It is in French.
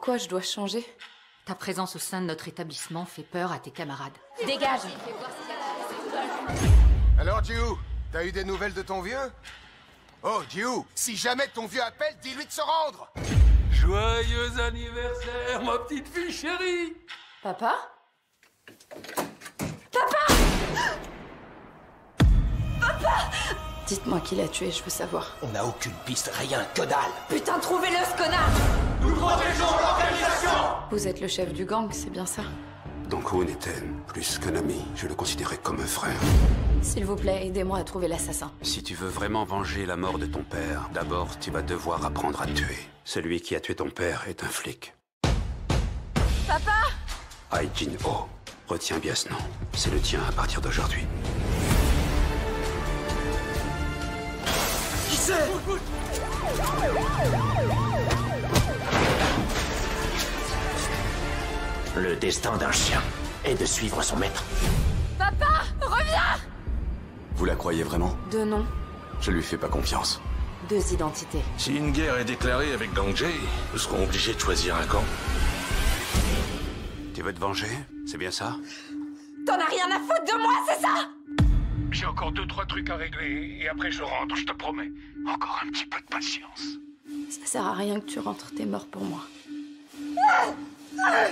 Pourquoi je dois changer? Ta présence au sein de notre établissement fait peur à tes camarades. Dégage! Alors, Jiu, t'as eu des nouvelles de ton vieux? Oh, Jiu, si jamais ton vieux appelle, dis-lui de se rendre! Joyeux anniversaire, ma petite fille chérie! Papa? Papa! Papa! Dites-moi qui l'a tué, je veux savoir. On n'a aucune piste, rien, que dalle. Putain, trouvez-le, ce connard Vous êtes le chef du gang, c'est bien ça Donc Hoon était plus qu'un ami, je le considérais comme un frère. S'il vous plaît, aidez-moi à trouver l'assassin. Si tu veux vraiment venger la mort de ton père, d'abord tu vas devoir apprendre à tuer. Celui qui a tué ton père est un flic. Papa Aijin Ho. Retiens bien ce nom. C'est le tien à partir d'aujourd'hui. Qui c'est Le destin d'un chien est de suivre son maître. Papa Reviens Vous la croyez vraiment? Deux noms, Je lui fais pas confiance. deux identités. Si une guerre est déclarée avec Gang Jay, nous serons obligés de choisir un camp. Tu veux te venger? C'est bien ça? T'en as rien à foutre de moi, c'est ça J'ai encore deux, trois trucs à régler, et après je rentre, je te promets. Encore un petit peu de patience. Ça sert à rien que tu rentres, t'es mort pour moi. Ah